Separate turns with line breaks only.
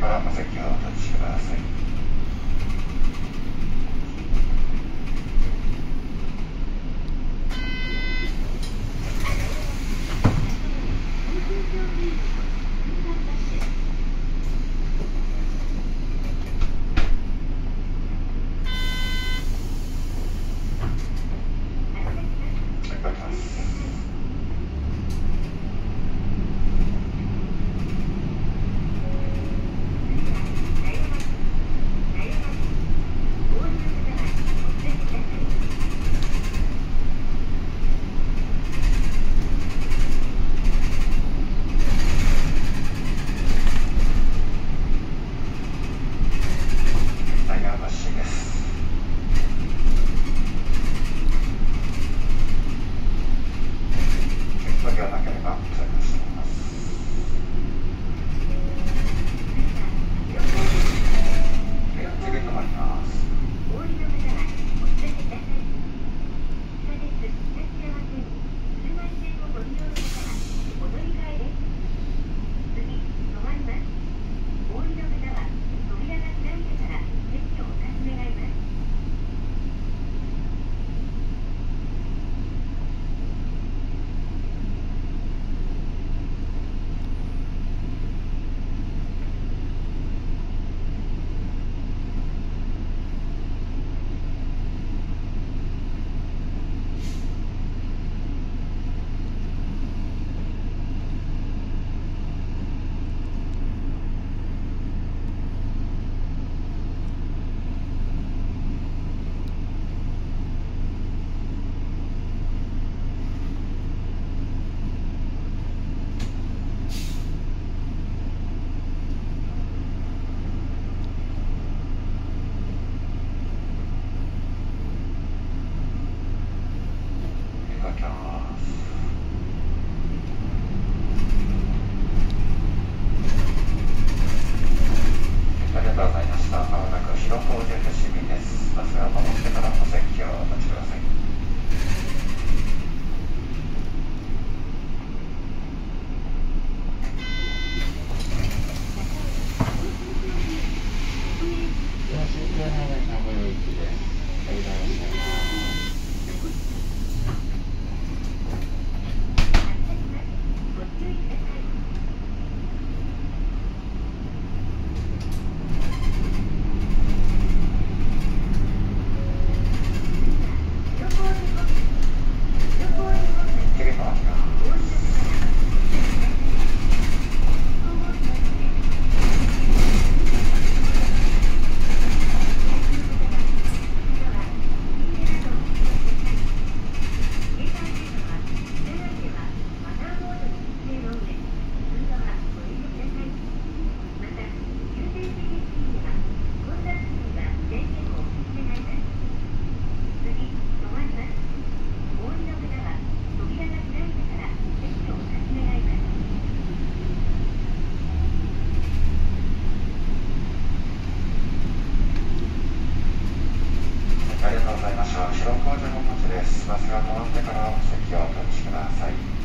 からお席をお立ちください。 친구랑은잡会러올 게. 빨리가고 싶. 車白小路のおです。バスが止まってからお席をお立ちください。